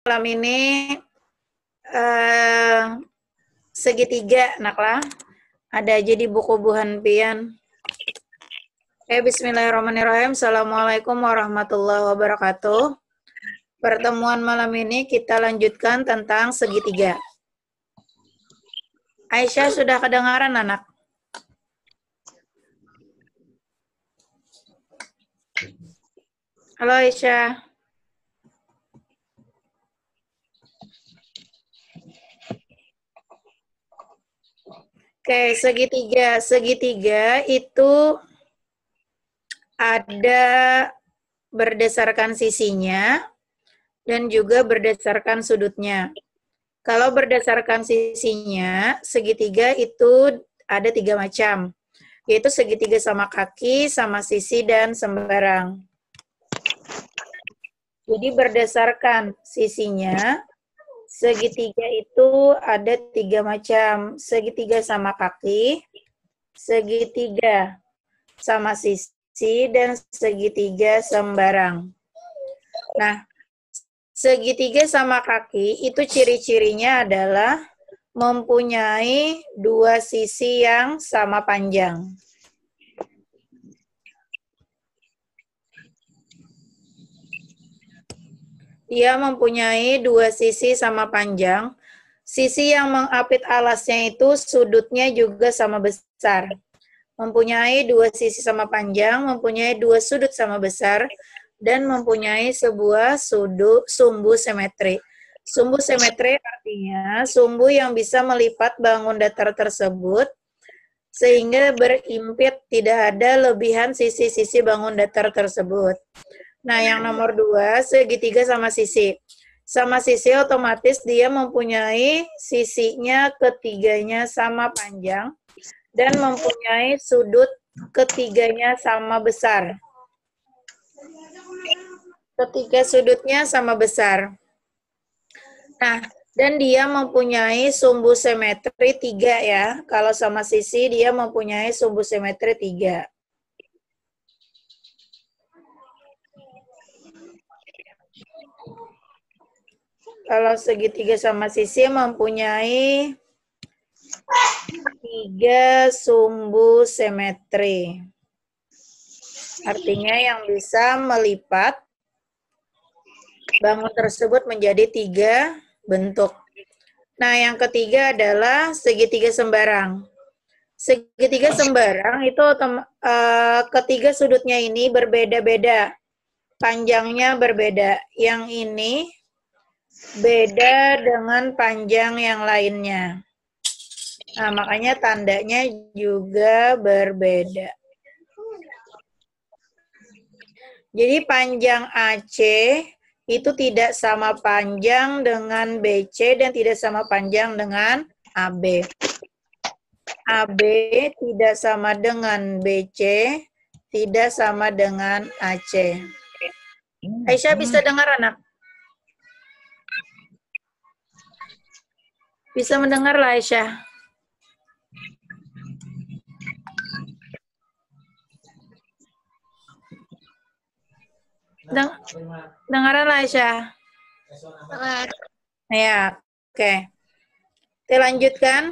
malam ini eh, segitiga, naklah. Ada aja di buku Buhan Pian. Eh, Bismillahirrahmanirrahim. Assalamualaikum warahmatullahi wabarakatuh. Pertemuan malam ini kita lanjutkan tentang segitiga. Aisyah sudah kedengaran anak? Halo Aisyah. Oke, segitiga. Segitiga itu ada berdasarkan sisinya dan juga berdasarkan sudutnya. Kalau berdasarkan sisinya, segitiga itu ada tiga macam, yaitu segitiga sama kaki, sama sisi, dan sembarang. Jadi berdasarkan sisinya, Segitiga itu ada tiga macam. Segitiga sama kaki, segitiga sama sisi, dan segitiga sembarang. Nah, segitiga sama kaki itu ciri-cirinya adalah mempunyai dua sisi yang sama panjang. Dia mempunyai dua sisi sama panjang. Sisi yang mengapit alasnya itu sudutnya juga sama besar. Mempunyai dua sisi sama panjang, mempunyai dua sudut sama besar, dan mempunyai sebuah sudut sumbu simetri. Sumbu simetri artinya sumbu yang bisa melipat bangun datar tersebut sehingga berimpit tidak ada lebihan sisi-sisi bangun datar tersebut. Nah, yang nomor dua, segitiga sama sisi. Sama sisi otomatis dia mempunyai sisinya ketiganya sama panjang dan mempunyai sudut ketiganya sama besar. Ketiga sudutnya sama besar. Nah, dan dia mempunyai sumbu simetri tiga ya. Kalau sama sisi dia mempunyai sumbu simetri tiga. Kalau segitiga sama sisi mempunyai tiga sumbu simetri. Artinya yang bisa melipat bangun tersebut menjadi tiga bentuk. Nah, yang ketiga adalah segitiga sembarang. Segitiga sembarang itu uh, ketiga sudutnya ini berbeda-beda. Panjangnya berbeda. Yang ini beda dengan panjang yang lainnya. Nah, makanya tandanya juga berbeda. Jadi panjang AC itu tidak sama panjang dengan BC dan tidak sama panjang dengan AB. AB tidak sama dengan BC, tidak sama dengan AC. Aisyah bisa dengar anak? Bisa mendengar lah Aisyah. Deng dengaran lah Aisyah. Ya, oke. Okay. Kita lanjutkan.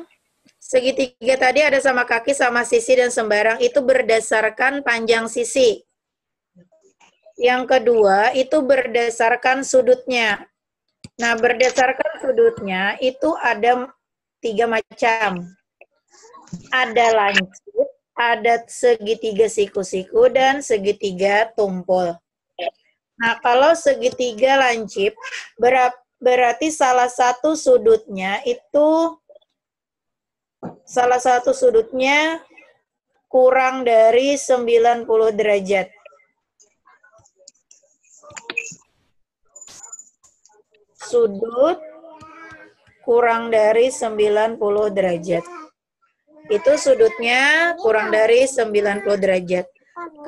Segitiga tadi ada sama kaki, sama sisi, dan sembarang. Itu berdasarkan panjang sisi. Yang kedua, itu berdasarkan sudutnya. Nah, berdasarkan sudutnya itu ada tiga macam. Ada lancip, ada segitiga siku-siku, dan segitiga tumpul. Nah, kalau segitiga lancip, berarti salah satu sudutnya itu salah satu sudutnya kurang dari 90 derajat. Sudut kurang dari 90 derajat. Itu sudutnya kurang dari 90 derajat.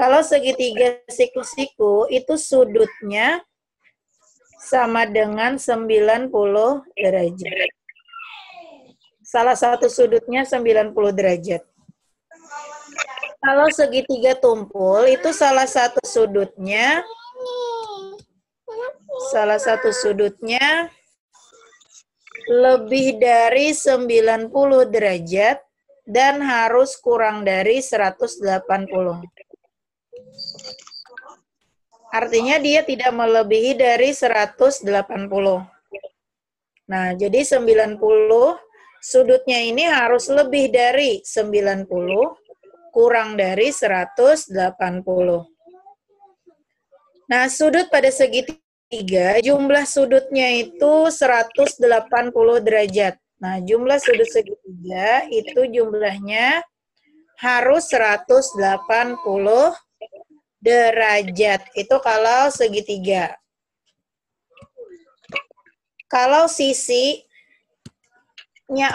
Kalau segitiga siku-siku itu sudutnya sama dengan 90 derajat. Salah satu sudutnya 90 derajat. Kalau segitiga tumpul itu salah satu sudutnya salah satu sudutnya lebih dari 90 derajat dan harus kurang dari 180. Artinya dia tidak melebihi dari 180. Nah, jadi 90 sudutnya ini harus lebih dari 90 kurang dari 180. Nah, sudut pada segitiga jumlah sudutnya itu 180 derajat. Nah, jumlah sudut segitiga itu jumlahnya harus 180 derajat. Itu kalau segitiga. Kalau sisinya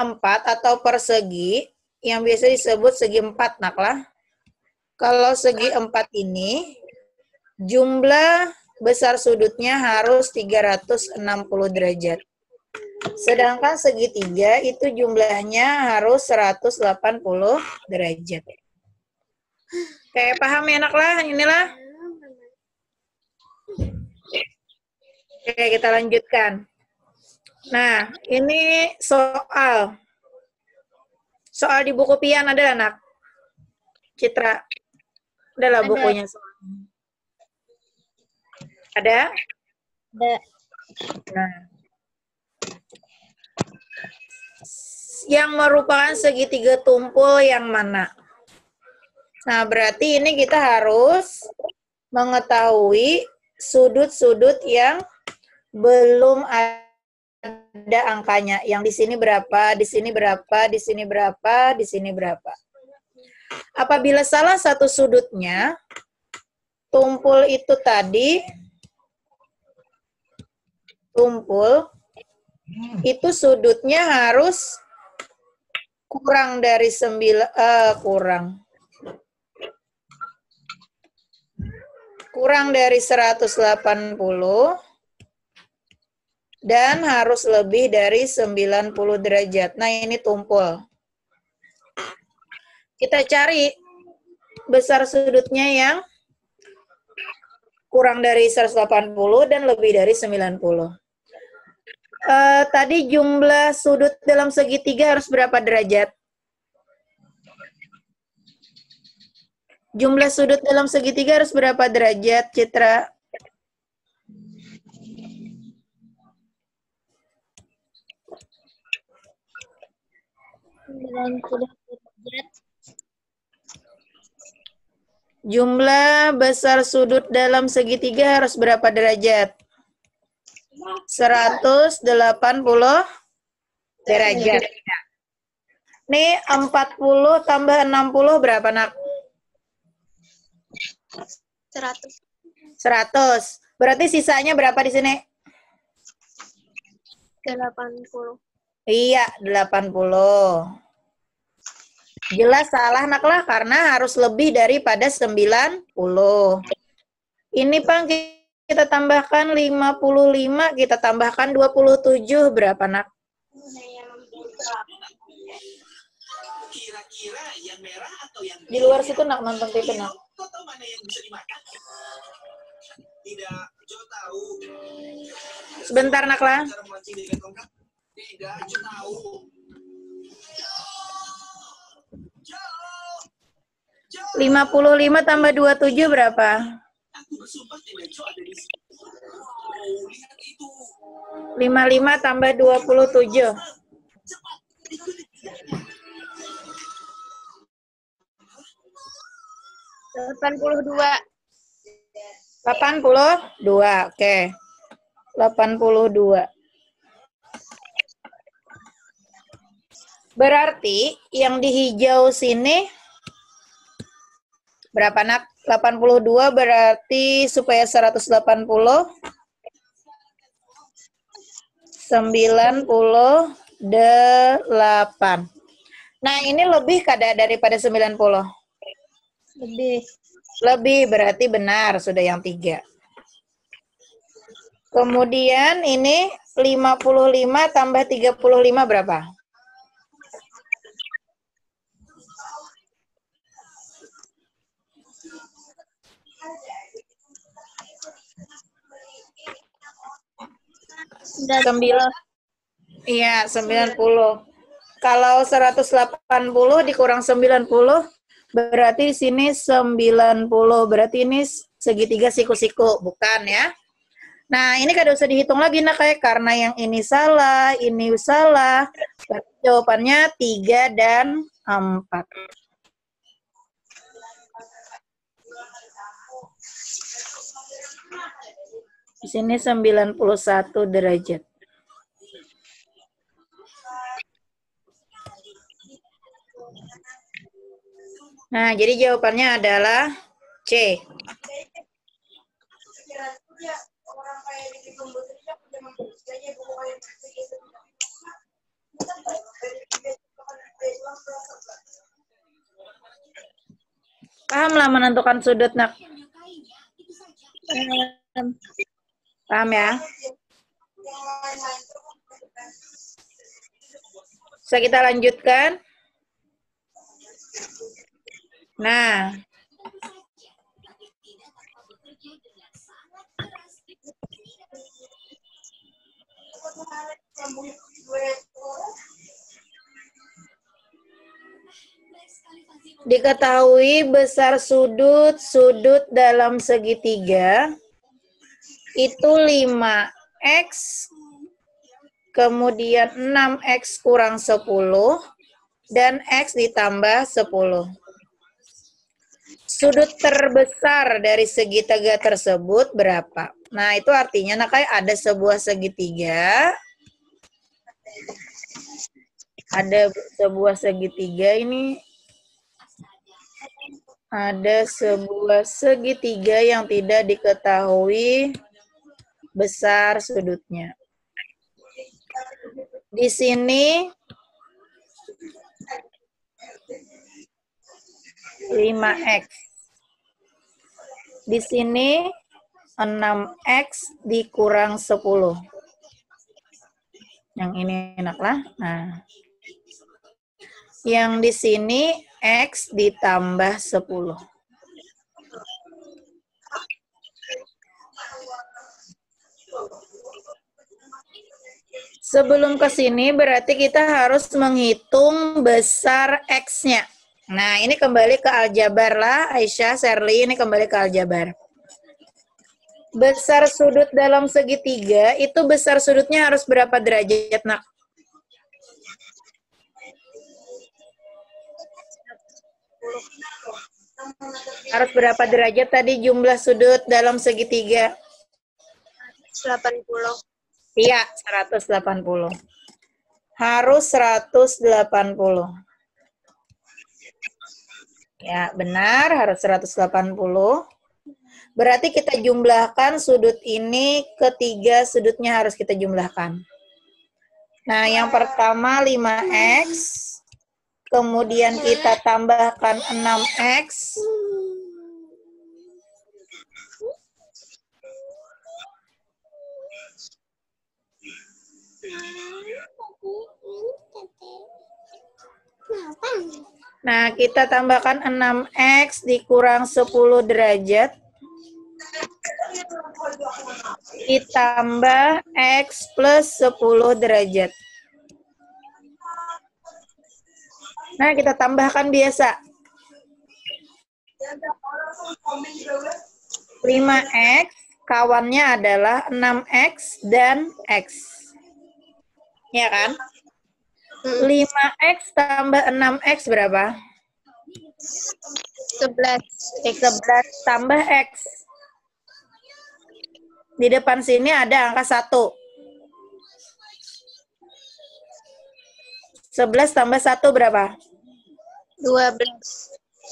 4 atau persegi, yang biasa disebut segi 4 naklah. Kalau segi 4 ini, jumlah besar sudutnya harus 360 derajat. Sedangkan segitiga itu jumlahnya harus 180 derajat. Kayak paham ya anak lah, inilah. Oke, kita lanjutkan. Nah, ini soal. Soal di buku pian ada anak? Citra. Adalah Ada. bukunya. Ada? Ada. Nah. Yang merupakan segitiga tumpul yang mana? Nah, berarti ini kita harus mengetahui sudut-sudut yang belum ada angkanya. Yang di sini berapa, di sini berapa, di sini berapa, di sini berapa. Apabila salah satu sudutnya, tumpul itu tadi, tumpul, itu sudutnya harus kurang dari sembilan, eh, kurang. Kurang dari 180 dan harus lebih dari 90 derajat. Nah, ini tumpul. Kita cari besar sudutnya yang kurang dari 180 dan lebih dari 90. Eh, tadi jumlah sudut dalam segitiga harus berapa derajat? Jumlah sudut dalam segitiga harus berapa derajat, Citra? Jumlah besar sudut dalam segitiga harus berapa derajat? 180 derajat. Nih 40 tambah 60 berapa nak? Seratus. 100. Berarti sisanya berapa di sini? Delapan puluh. Iya, 80. Jelas salah nak lah karena harus lebih daripada 90. Ini Pang kita tambahkan 55, kita tambahkan 27 berapa nak? Kira-kira Di luar situ nak nonton TV nak. Sebentar nak lah. Tidak, Jo tahu. Jo! 55 tambah 27 berapa? Aku bersumpah tidak ada di sini. Oh, lihat itu. 55 tambah 27. Cepat, ikuti. Delapan puluh dua. 82, oke. 82. Berarti yang di hijau sini berapa nak? 82 berarti supaya 180 98. Nah, ini lebih kada daripada 90. Lebih. Lebih berarti benar sudah yang tiga. Kemudian ini 55 tambah 35 berapa? Sembilan. Iya, 90. Kalau 180 dikurang 90, berarti sini 90. Berarti ini segitiga siku-siku, bukan ya? Nah, ini kada usah dihitung lagi nak kayak karena yang ini salah, ini salah. Berarti jawabannya 3 dan 4. Di sini 91 derajat. Nah, jadi jawabannya adalah C. Pahamlah menentukan sudut, nak. Paham ya? Bisa kita lanjutkan? Nah, diketahui besar sudut-sudut dalam segitiga itu 5x kemudian 6x kurang 10 dan x ditambah 10. Sudut terbesar dari segitiga tersebut berapa? Nah, itu artinya nah kayak ada sebuah segitiga. Ada sebuah segitiga ini ada sebuah segitiga yang tidak diketahui besar sudutnya. Di sini 5x. Di sini 6x dikurang 10. Yang ini enaklah. Nah. Yang di sini x ditambah 10. Sebelum ke sini berarti kita harus menghitung besar x-nya. Nah, ini kembali ke aljabar lah, Aisyah, Serli, ini kembali ke aljabar. Besar sudut dalam segitiga, itu besar sudutnya harus berapa derajat, nak? Harus berapa derajat tadi jumlah sudut dalam segitiga? 80. Iya, 180. Harus 180. Ya, benar, harus 180. Berarti kita jumlahkan sudut ini ketiga sudutnya harus kita jumlahkan. Nah, yang pertama 5X, kemudian kita tambahkan 6X, Nah, kita tambahkan 6X dikurang 10 derajat. Ditambah X plus 10 derajat. Nah, kita tambahkan biasa. 5X, kawannya adalah 6X dan X. Ya kan? 5X tambah 6X berapa? 11. X 11 tambah X. Di depan sini ada angka 1. 11 tambah 1 berapa? 12.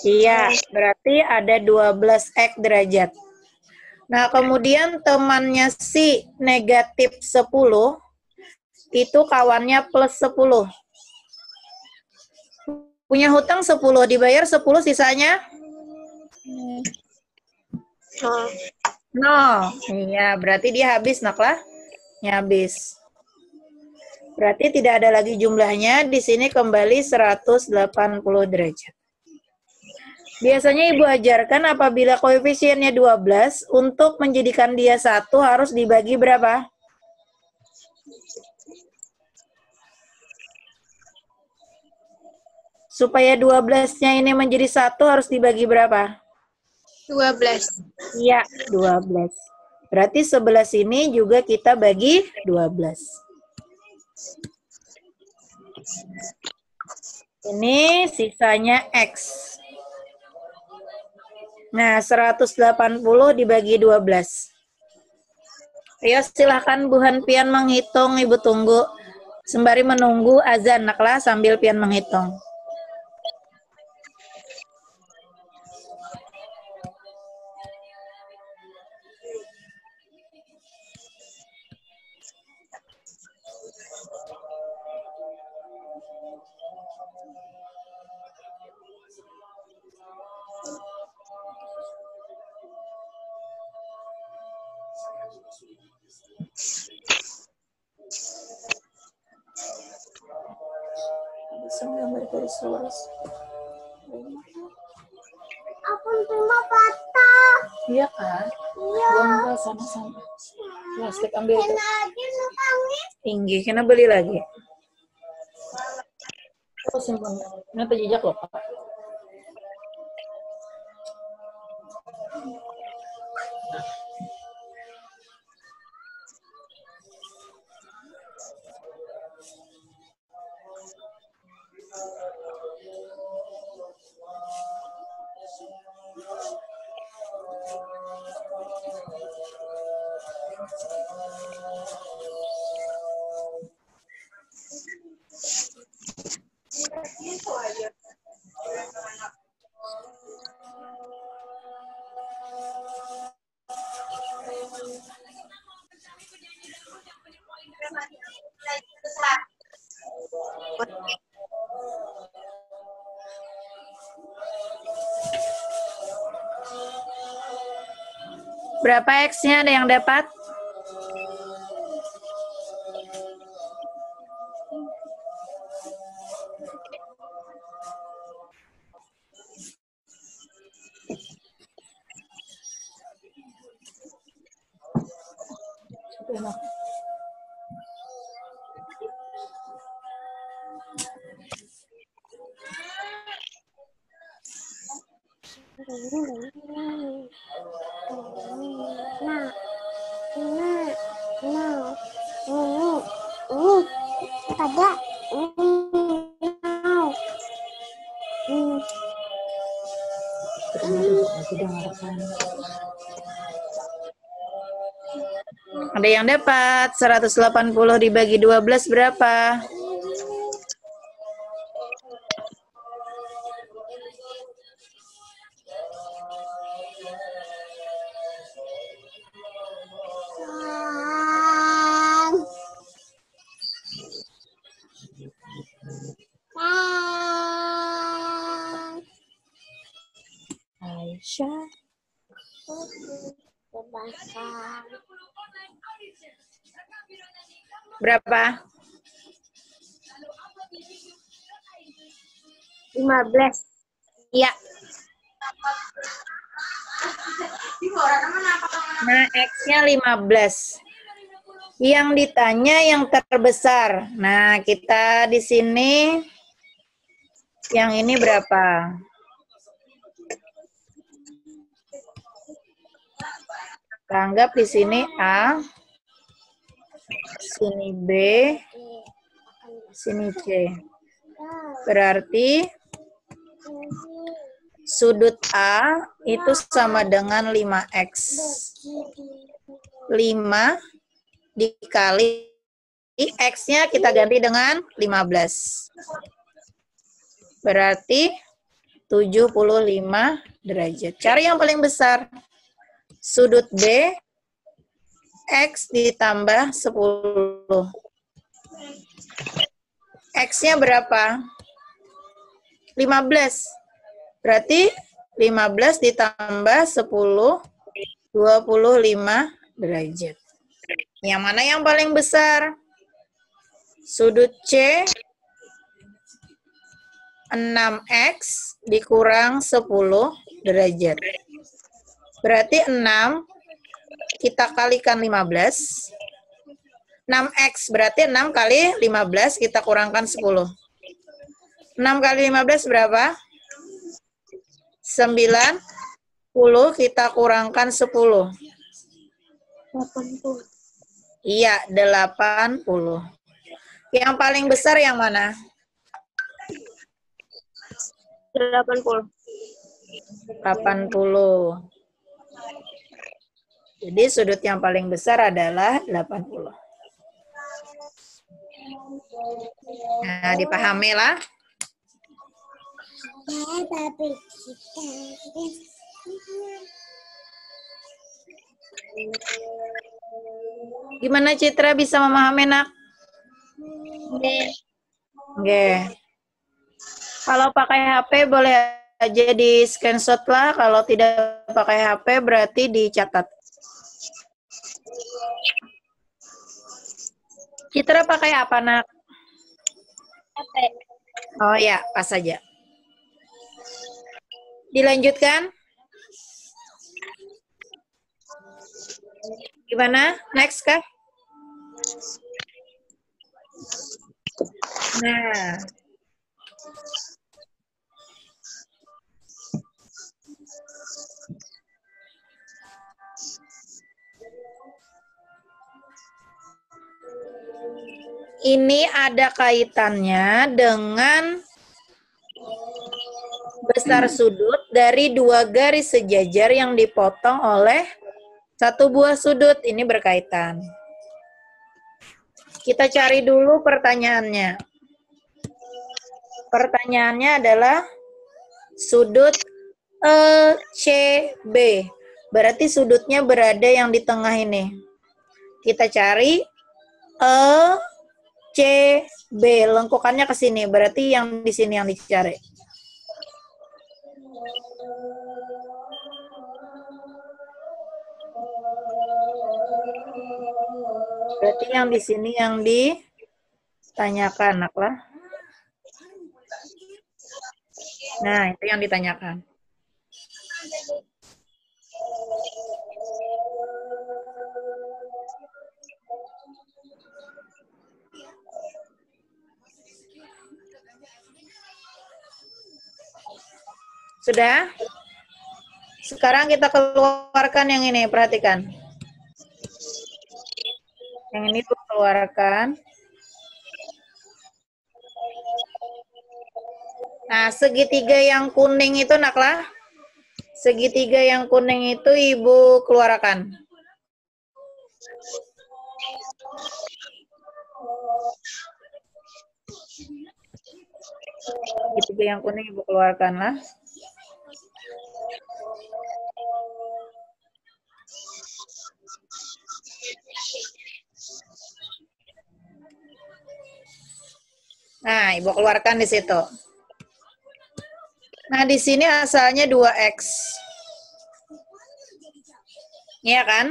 Iya, berarti ada 12X derajat. Nah, kemudian temannya si negatif 10, itu kawannya plus 10. Punya hutang 10, dibayar 10 sisanya? Oh. No. Iya, berarti dia habis, nak lah. Habis. Berarti tidak ada lagi jumlahnya. Di sini kembali 180 derajat. Biasanya Ibu ajarkan apabila koefisiennya 12, untuk menjadikan dia satu harus dibagi berapa? Supaya 12-nya ini menjadi satu harus dibagi berapa? 12. Iya, 12. Berarti 11 ini juga kita bagi 12. Ini sisanya X. Nah, 180 dibagi 12. Ayo silahkan Bu Han Pian menghitung, Ibu tunggu. Sembari menunggu azan, naklah sambil Pian menghitung. Bisa gambar garis lurus. Aku terima patah. Iya kan? Iya. Buang ke sana-sana. Plastik ambil itu. Lagi. Tinggi, kena beli lagi. Oh, simpan. Ini jejak loh, Pak. Berapa X-nya ada yang dapat? Nah, Ada yang dapat 180 dibagi 12 berapa? 15. Yang ditanya yang terbesar. Nah, kita di sini yang ini berapa? Kita anggap di sini A, sini B, sini C. Berarti sudut A itu sama dengan 5X. 5 dikali X-nya kita ganti dengan 15. Berarti 75 derajat. Cari yang paling besar. Sudut B, X ditambah 10. X-nya berapa? 15. Berarti 15 ditambah 10, 25 derajat. Yang mana yang paling besar? Sudut C, 6X dikurang 10 derajat. Berarti 6 kita kalikan 15. 6X berarti 6 kali 15 kita kurangkan 10. 6 kali 15 berapa? 90 kita kurangkan 10. 80. Iya, 80. Yang paling besar yang mana? 80. 80. Jadi sudut yang paling besar adalah 80. Nah, dipahami lah. Ya, tapi kita. Gimana Citra bisa memahami nak? Oke. Kalau pakai HP boleh aja di screenshot lah. Kalau tidak pakai HP berarti dicatat. Citra pakai apa nak? HP. Oh ya, pas saja. Dilanjutkan. Gimana? Next kah? Nah. Ini ada kaitannya dengan besar sudut dari dua garis sejajar yang dipotong oleh satu buah sudut. Ini berkaitan. Kita cari dulu pertanyaannya. Pertanyaannya adalah sudut ECB. Berarti sudutnya berada yang di tengah ini. Kita cari ECB. Lengkukannya ke sini. Berarti yang di sini yang dicari. Berarti yang di sini yang ditanyakan, nak lah. Nah, itu yang ditanyakan. Sudah? Sekarang kita keluarkan yang ini, perhatikan. Yang ini tuh keluarkan. Nah, segitiga yang kuning itu naklah. Segitiga yang kuning itu Ibu keluarkan. Segitiga yang kuning Ibu keluarkan lah. Nah, Ibu keluarkan di situ. Nah, di sini asalnya 2X. Iya kan?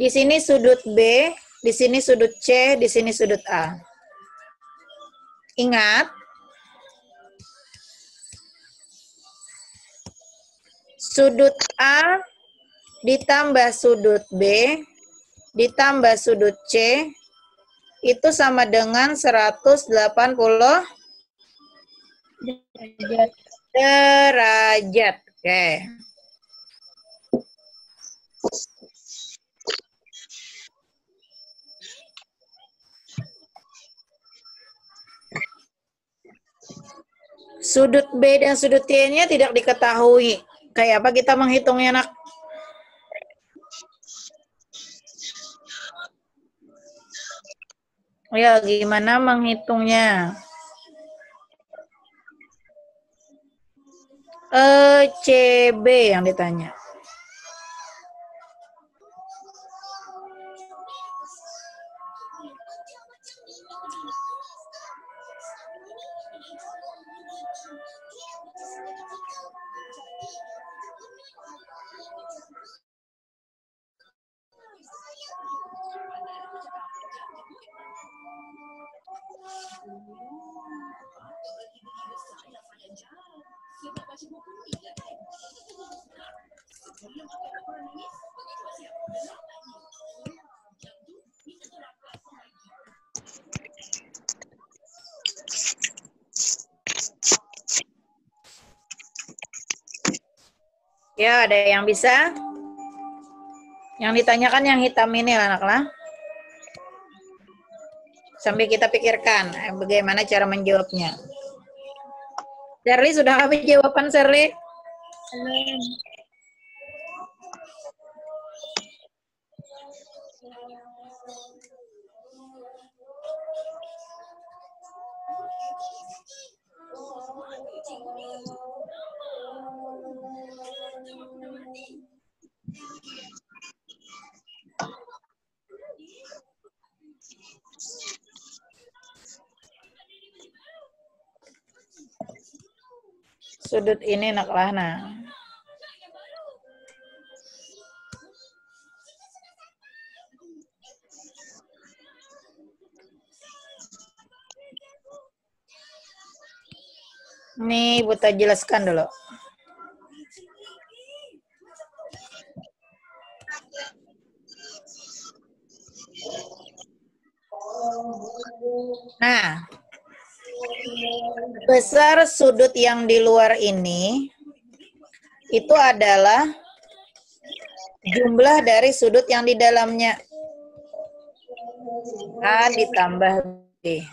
Di sini sudut B, di sini sudut C, di sini sudut A. Ingat, sudut A ditambah sudut B ditambah sudut C itu sama dengan 180 Derajat. derajat. Oke. Sudut B dan sudut T-nya tidak diketahui. Kayak apa kita menghitungnya, nak? Ya, gimana menghitungnya? ECB yang ditanya. Ya, ada yang bisa? Yang ditanyakan yang hitam ini anak-anak. Sambil kita pikirkan eh, bagaimana cara menjawabnya. Shirley, sudah habis jawaban? Belum. Sudut ini naklah nah. Nih, Buta jelaskan dulu. Besar sudut yang di luar ini itu adalah jumlah dari sudut yang di dalamnya. A ditambah B.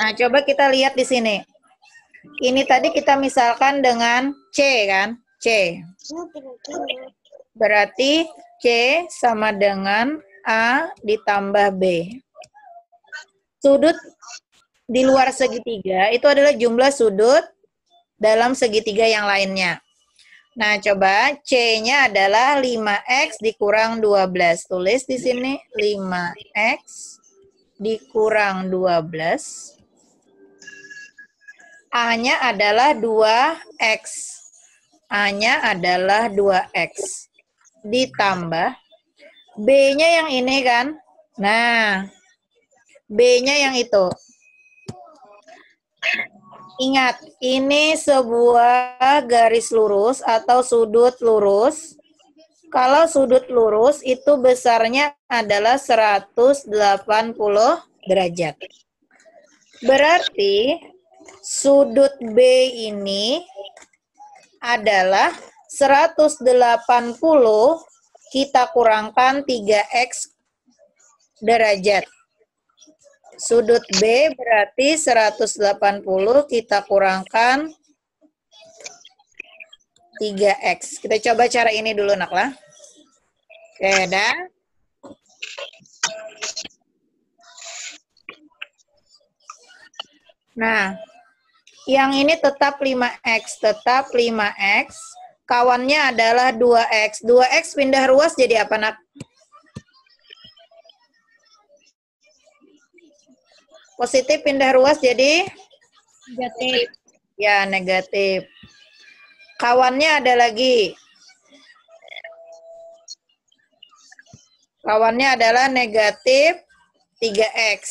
Nah, coba kita lihat di sini. Ini tadi kita misalkan dengan C kan? C. Berarti C sama dengan A ditambah B. Sudut di luar segitiga itu adalah jumlah sudut dalam segitiga yang lainnya. Nah, coba C-nya adalah 5X dikurang 12. Tulis di sini 5X dikurang 12. A-nya adalah 2X. A-nya adalah 2X. Ditambah B-nya yang ini kan. Nah, B-nya yang itu. Ingat, ini sebuah garis lurus atau sudut lurus. Kalau sudut lurus itu besarnya adalah 180 derajat. Berarti sudut B ini adalah 180 kita kurangkan 3X derajat. Sudut B berarti 180 kita kurangkan 3X. Kita coba cara ini dulu, nak lah. Oke, dah. Nah, yang ini tetap 5X. Tetap 5X. Kawannya adalah 2X. 2X pindah ruas jadi apa, nak? Positif pindah ruas jadi Negatif. ya negatif. Kawannya ada lagi. Kawannya adalah negatif 3X.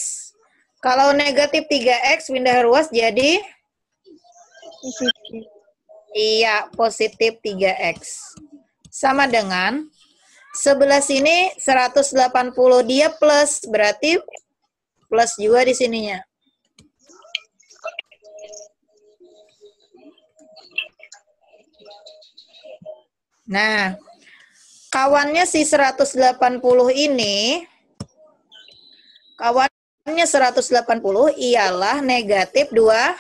Kalau negatif 3X pindah ruas jadi Positif. iya positif 3X. Sama dengan sebelah sini 180 dia plus berarti plus juga di sininya. Nah, kawannya si 180 ini, kawannya 180 ialah negatif 2,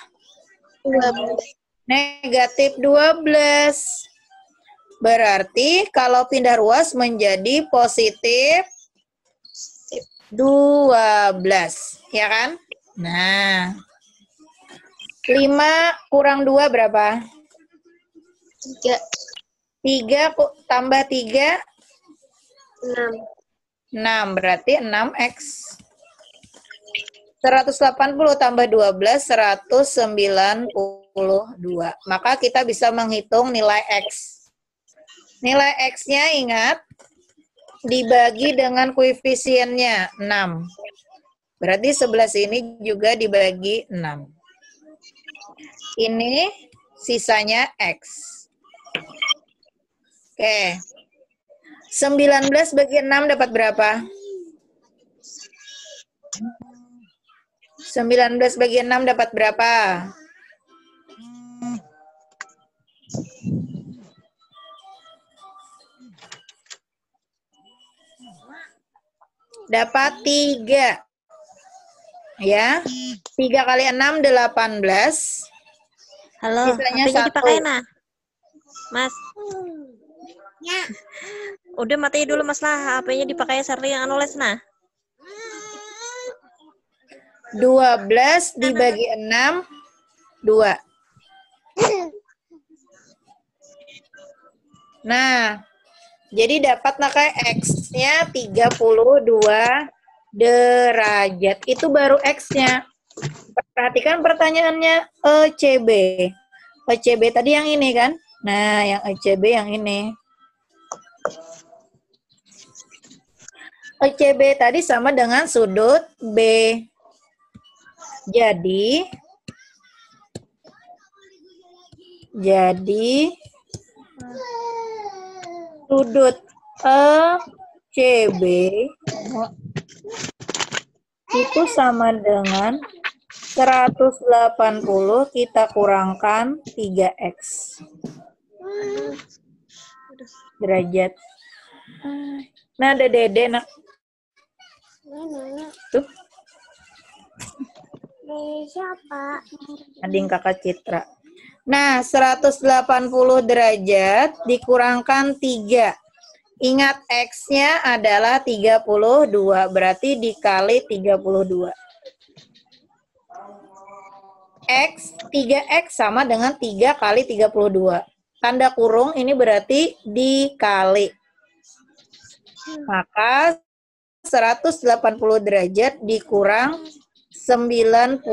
negatif 12. Berarti kalau pindah ruas menjadi positif 12, ya kan? Nah, 5 kurang 2 berapa? Tiga. 3 ku- tambah 3, Enam. 6. Berarti 6X. 180 tambah 12, 192. Maka kita bisa menghitung nilai X. Nilai X-nya ingat, dibagi dengan koefisiennya 6. Berarti sebelah sini juga dibagi 6. Ini sisanya X. Oke. 19 bagi 6 dapat berapa? 19 bagi 6 dapat berapa? Dapat 3. Ya. 3 kali 6, 18. Halo, Sisanya satu. dipakai nah. Mas, Ya. udah mati dulu Mas lah, HP-nya dipakai sering anu les nah. 12 dibagi 6, 2. Nah, jadi dapat kayak X-nya 32 derajat. Itu baru X-nya. Perhatikan pertanyaannya ECB. ECB tadi yang ini kan? Nah, yang ECB yang ini. ECB tadi sama dengan sudut B. Jadi, jadi sudut ECB itu sama dengan 180 kita kurangkan 3x derajat. Nah, ada dede nak. Tuh, Dari siapa? ading kakak Citra. Nah, 180 derajat dikurangkan 3. Ingat X-nya adalah 32, berarti dikali 32. X, 3X sama dengan 3 kali 32. Tanda kurung ini berarti dikali. Maka 180 derajat dikurang 96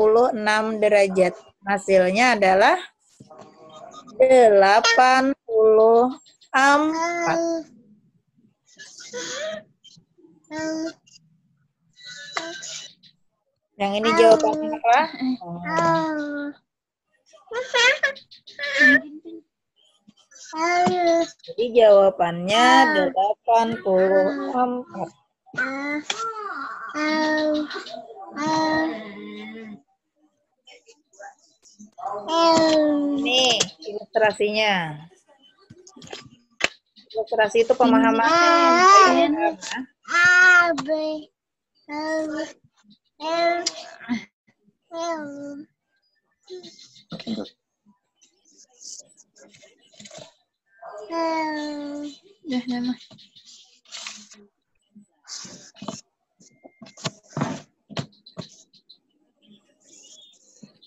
derajat. Hasilnya adalah 84. Yang ini jawabannya apa? Oh. Jadi jawabannya 84. Nih, ilustrasinya. Ilustrasi itu pemahamannya.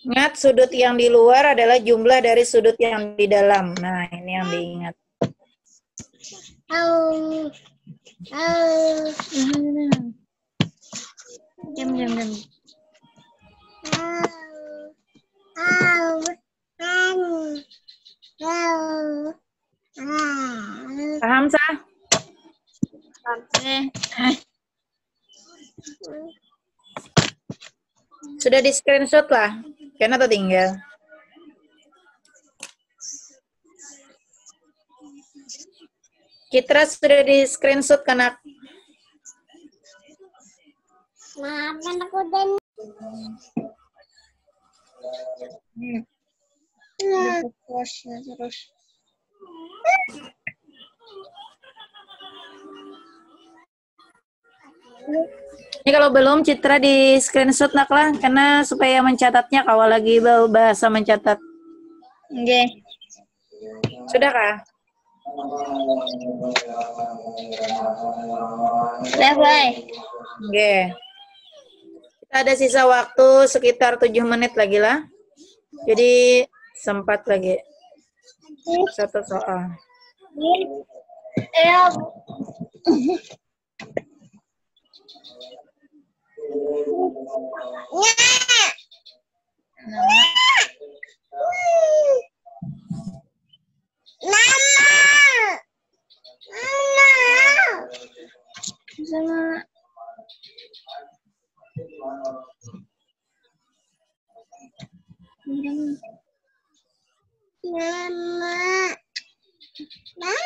Ingat sudut yang di luar adalah jumlah dari sudut yang di dalam. Nah, ini yang diingat. Jam jam jam. Paham, Sah? Sudah di screenshot lah. Karena atau tinggal? Citra sudah di screenshot kan? Maafkan aku dan Terus terus. Ini kalau belum Citra di screenshot nak lah karena supaya mencatatnya kalau lagi bahasa mencatat. Oke. Sudah kah? Oke. Kita ada sisa waktu sekitar 7 menit lagi lah. Jadi sempat lagi. Satu soal. Ya. 妈妈，妈妈，妈妈，妈妈，妈妈，妈。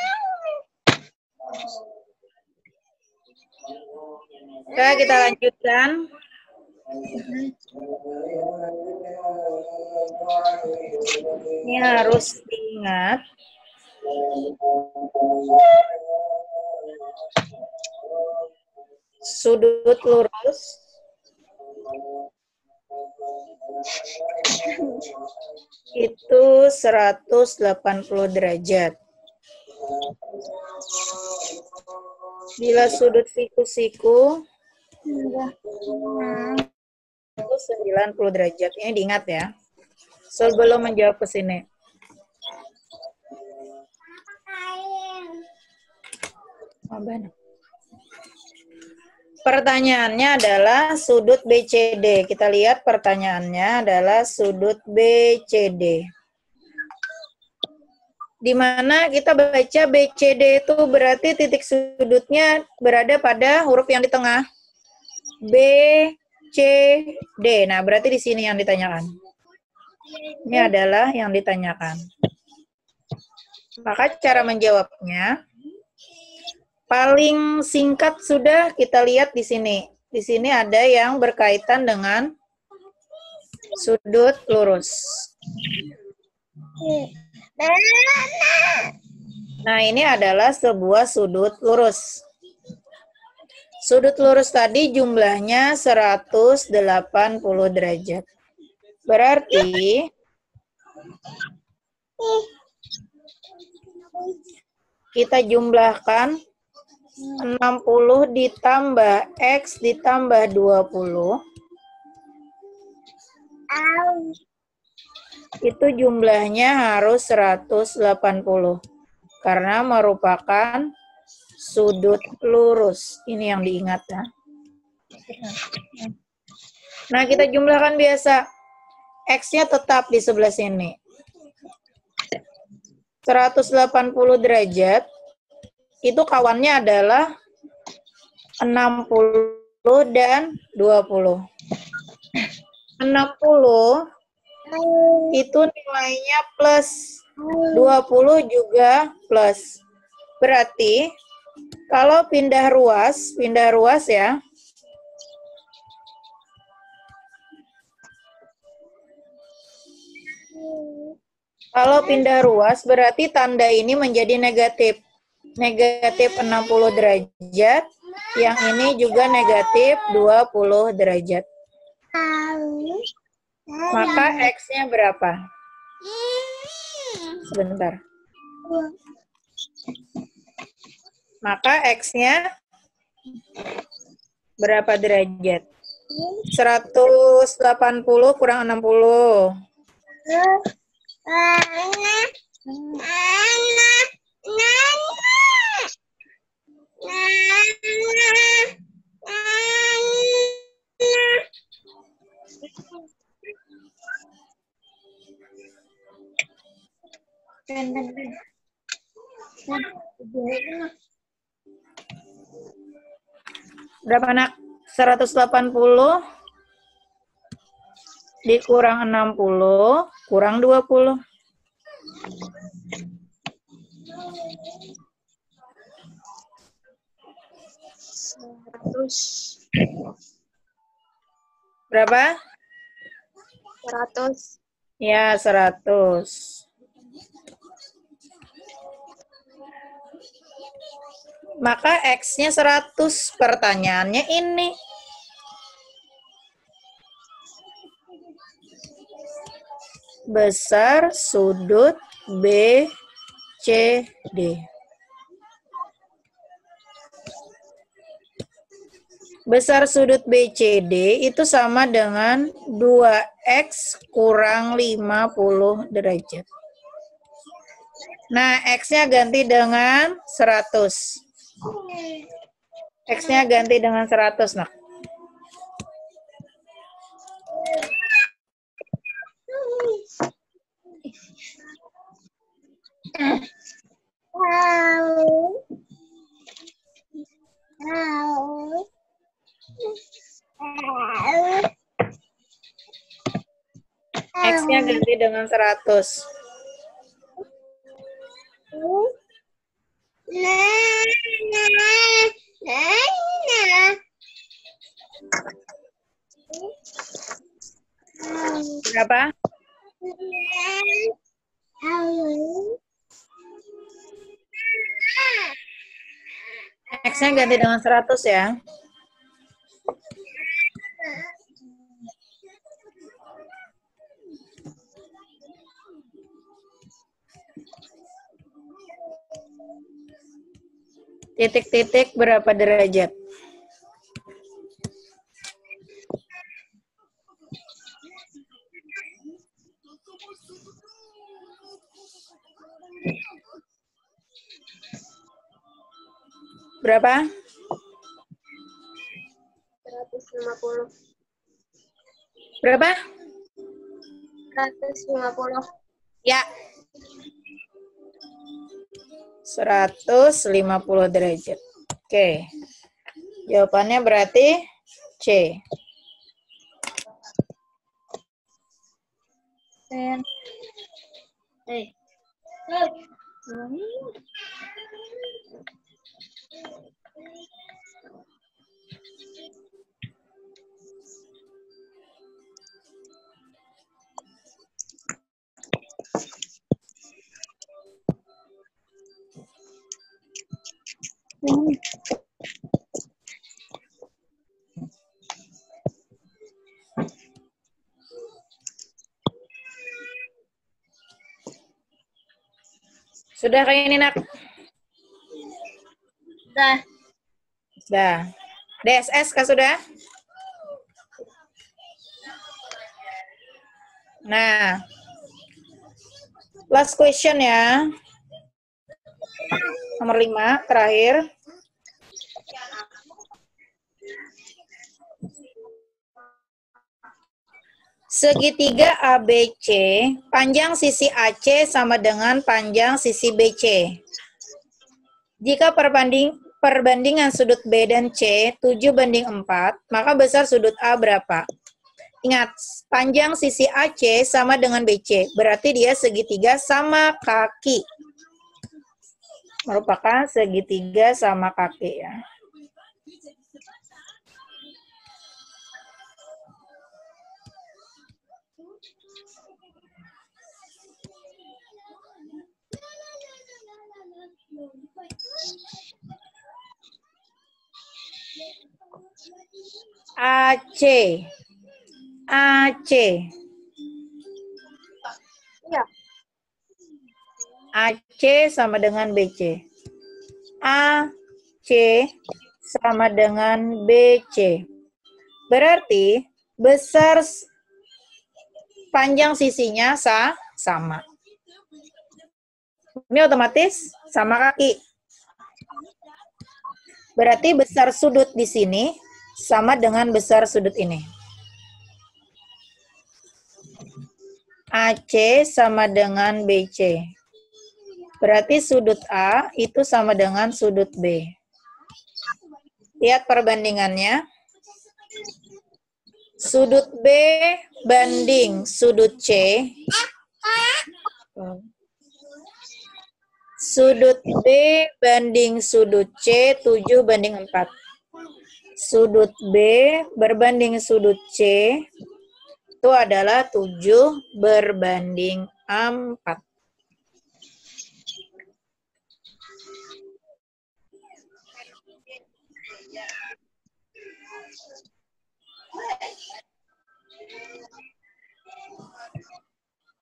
Oke, kita lanjutkan. Ini harus diingat. sudut lurus itu 180 derajat. Bila sudut siku-siku 90 derajat. Ini diingat ya. Sebelum menjawab ke sini. Pertanyaannya adalah sudut BCD. Kita lihat pertanyaannya adalah sudut BCD. Di mana kita baca BCD itu berarti titik sudutnya berada pada huruf yang di tengah. B, C, D. Nah, berarti di sini yang ditanyakan. Ini adalah yang ditanyakan. Maka cara menjawabnya, paling singkat sudah kita lihat di sini. Di sini ada yang berkaitan dengan sudut lurus. Nah, ini adalah sebuah sudut lurus. Sudut lurus tadi jumlahnya 180 derajat. Berarti kita jumlahkan 60 ditambah X ditambah 20. Itu jumlahnya harus 180. Karena merupakan sudut lurus. Ini yang diingat ya. Nah, kita jumlahkan biasa. X-nya tetap di sebelah sini. 180 derajat itu kawannya adalah 60 dan 20. 60 itu nilainya plus 20 juga plus. Berarti kalau pindah ruas, pindah ruas ya. Kalau pindah ruas berarti tanda ini menjadi negatif. Negatif 60 derajat. Yang ini juga negatif 20 derajat. Maka X-nya berapa? Sebentar. Maka X-nya berapa derajat? 180 kurang 60. Berapa nak? 180 dikurang 60 kurang 20. Terus Berapa? 100. Ya, 100. Maka X-nya 100. Pertanyaannya ini. Besar sudut B, C, D. Besar sudut BCD itu sama dengan 2X kurang 50 derajat. Nah, X-nya ganti dengan 100. X-nya ganti dengan 100, nak. X-nya ganti dengan 100. yang ganti dengan 100 ya. Titik-titik berapa derajat? Berapa? 150. Berapa? 150. Ya. 150 derajat. Oke. Jawabannya berarti C. Ten. Eh. Sudah kayak ini, Nak? Dah. Sudah. DSS kah sudah? Nah. Last question ya. Nomor 5, terakhir. Segitiga ABC, panjang sisi AC sama dengan panjang sisi BC. Jika perbanding perbandingan sudut B dan C 7 banding 4, maka besar sudut A berapa? Ingat, panjang sisi AC sama dengan BC, berarti dia segitiga sama kaki. Merupakan segitiga sama kaki ya. AC. AC. AC sama dengan BC. AC sama dengan BC. Berarti besar panjang sisinya sa sama. Ini otomatis sama kaki. Berarti besar sudut di sini sama dengan besar sudut ini. AC sama dengan BC. Berarti sudut A itu sama dengan sudut B. Lihat perbandingannya. Sudut B banding sudut C. Sudut B banding sudut C 7 banding 4. Sudut B berbanding sudut C itu adalah 7 berbanding 4.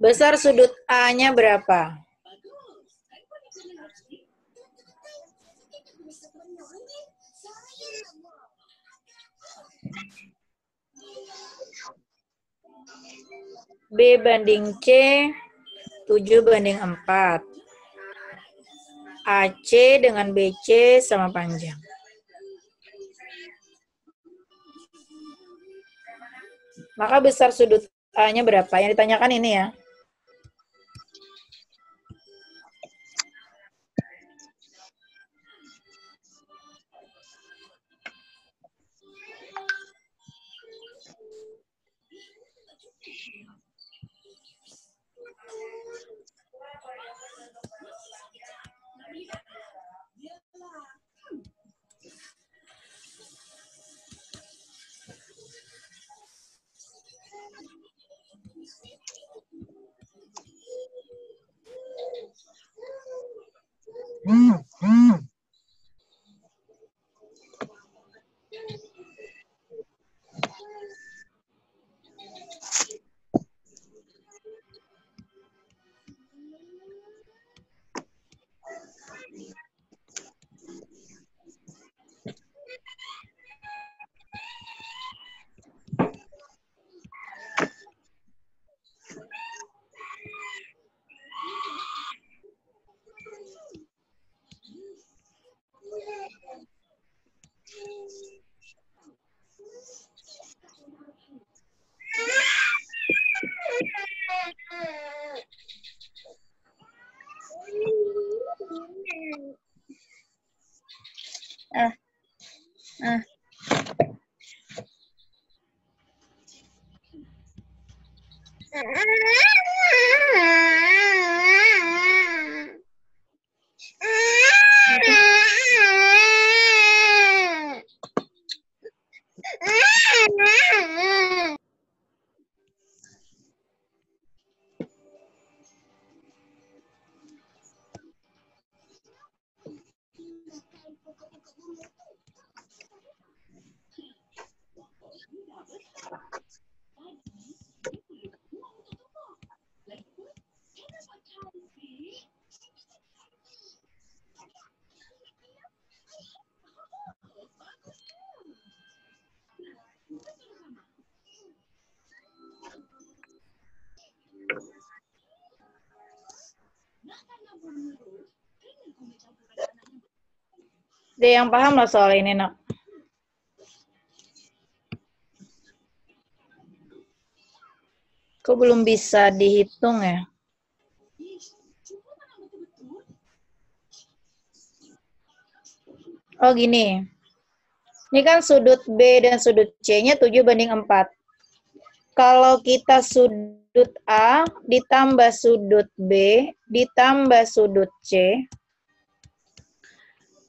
Besar sudut A-nya berapa? B banding C 7 banding 4. AC dengan BC sama panjang. Maka besar sudut A-nya berapa? Yang ditanyakan ini ya. Hum. Dia yang paham lah soal ini, nak. Kok belum bisa dihitung ya? Oh gini. Ini kan sudut B dan sudut C-nya 7 banding 4. Kalau kita sudut A ditambah sudut B ditambah sudut C,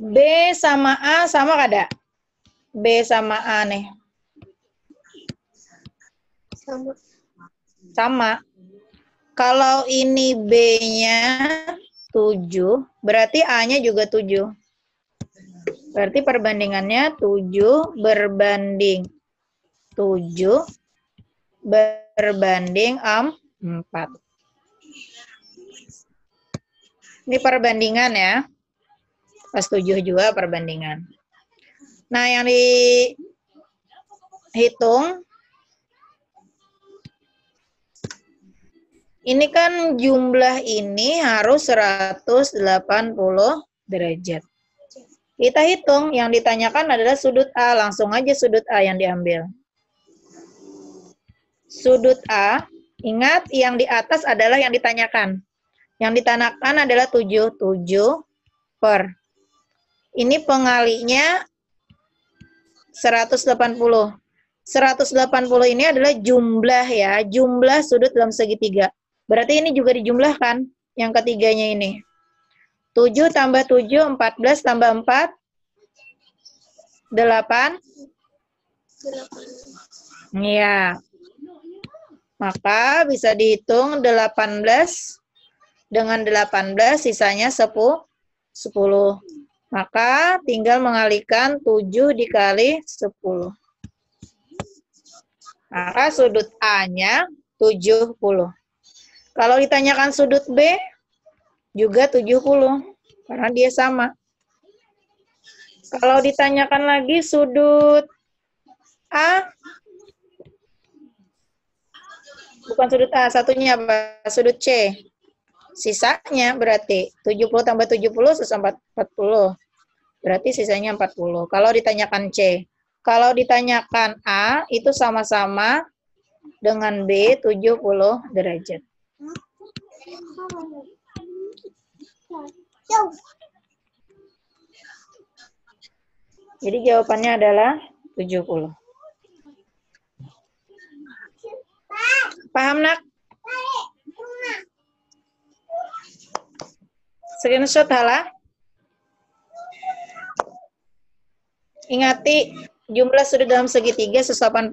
B sama A sama kada? B sama A nih. Sama. Sama. Kalau ini B-nya 7, berarti A-nya juga 7. Berarti perbandingannya 7 berbanding 7 berbanding am 4. Ini perbandingan ya. Pas 7 juga perbandingan. Nah, yang dihitung ini kan jumlah ini harus 180 derajat. Kita hitung, yang ditanyakan adalah sudut A. Langsung aja sudut A yang diambil. Sudut A, ingat yang di atas adalah yang ditanyakan. Yang ditanyakan adalah 7. 7 per. Ini pengalinya 180. 180 ini adalah jumlah ya, jumlah sudut dalam segitiga. Berarti ini juga dijumlahkan, yang ketiganya ini. 7 tambah 7, 14 tambah 4, 8. Iya. Maka bisa dihitung 18 dengan 18 sisanya 10. 10. Maka tinggal mengalihkan 7 dikali 10. Maka sudut A-nya 70. Kalau ditanyakan sudut B, juga 70. Karena dia sama. Kalau ditanyakan lagi sudut A, bukan sudut A, satunya apa? Sudut C. Sisanya berarti 70 tambah 70, sisa 40. Berarti sisanya 40. Kalau ditanyakan C. Kalau ditanyakan A, itu sama-sama dengan B 70 derajat. Jadi jawabannya adalah 70. Paham, nak? Screenshot halah. Ingati jumlah sudut dalam segitiga 180,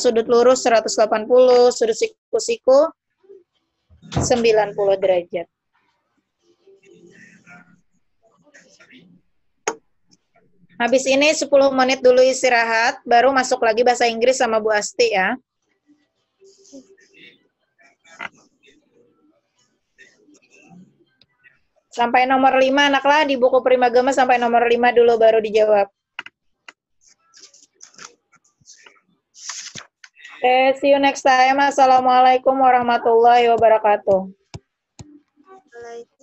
sudut lurus 180, sudut siku-siku 90 derajat. Habis ini 10 menit dulu istirahat, baru masuk lagi bahasa Inggris sama Bu Asti ya. Sampai nomor 5 anaklah di buku Primagama sampai nomor 5 dulu baru dijawab. Okay, see you next time. Assalamualaikum warahmatullahi wabarakatuh. Waalaikumsalam.